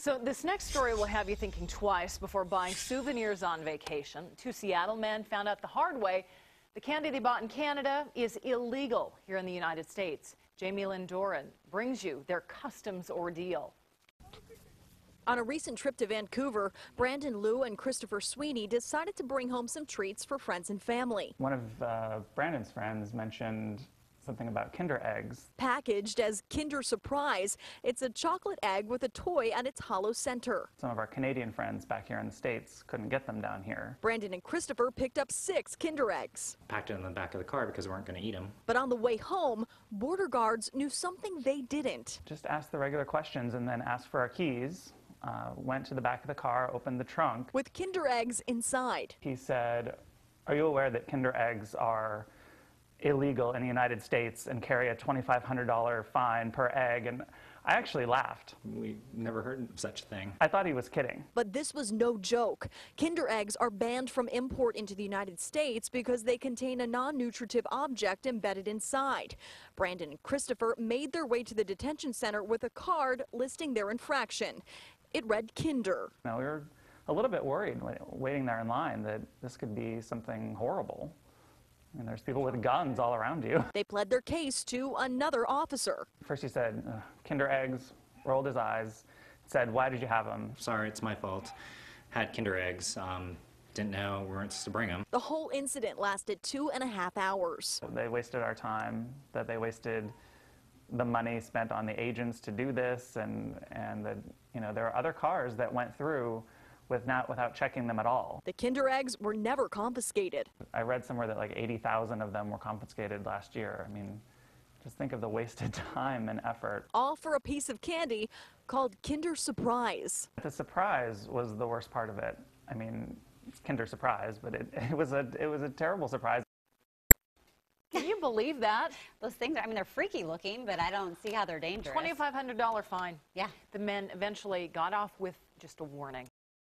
So this next story will have you thinking twice before buying souvenirs on vacation. Two Seattle men found out the hard way the candy they bought in Canada is illegal here in the United States. Jamie Lynn Doran brings you their customs ordeal. On a recent trip to Vancouver, Brandon Liu and Christopher Sweeney decided to bring home some treats for friends and family. One of uh, Brandon's friends mentioned something about Kinder eggs. Packaged as Kinder Surprise, it's a chocolate egg with a toy at its hollow center. Some of our Canadian friends back here in the States couldn't get them down here. Brandon and Christopher picked up six Kinder eggs. packed it in the back of the car because we weren't going to eat them. But on the way home, border guards knew something they didn't. Just asked the regular questions and then asked for our keys. Uh, went to the back of the car, opened the trunk. With Kinder eggs inside. He said, Are you aware that Kinder eggs are illegal in the United States and carry a $2,500 fine per egg? And I actually laughed. We never heard of such a thing. I thought he was kidding. But this was no joke. Kinder eggs are banned from import into the United States because they contain a non-nutritive object embedded inside. Brandon and Christopher made their way to the detention center with a card listing their infraction. It read Kinder. Now, we were a little bit worried waiting there in line that this could be something horrible. And there's people with guns all around you. They pled their case to another officer. First, he said, "Ugh, Kinder eggs, rolled his eyes, said, Why did you have them? Sorry, it's my fault. Had Kinder eggs. Um, didn't know we weren't supposed to bring them. The whole incident lasted two and a half hours. They wasted our time, that they wasted the money spent on the agents to do this, and, and that, you know, there are other cars that went through with not, without checking them at all. The Kinder eggs were never confiscated. I read somewhere that like 80,000 of them were confiscated last year. I mean, just think of the wasted time and effort. all for a piece of candy called Kinder Surprise. The surprise was the worst part of it. I mean, it's Kinder Surprise, but it, it, was, a, it was a terrible surprise. Can you believe that? Those things, I mean, they're freaky looking, but I don't see how they're dangerous. $2,500 fine. Yeah. The men eventually got off with just a warning.